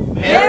Miracle!